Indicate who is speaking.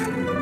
Speaker 1: you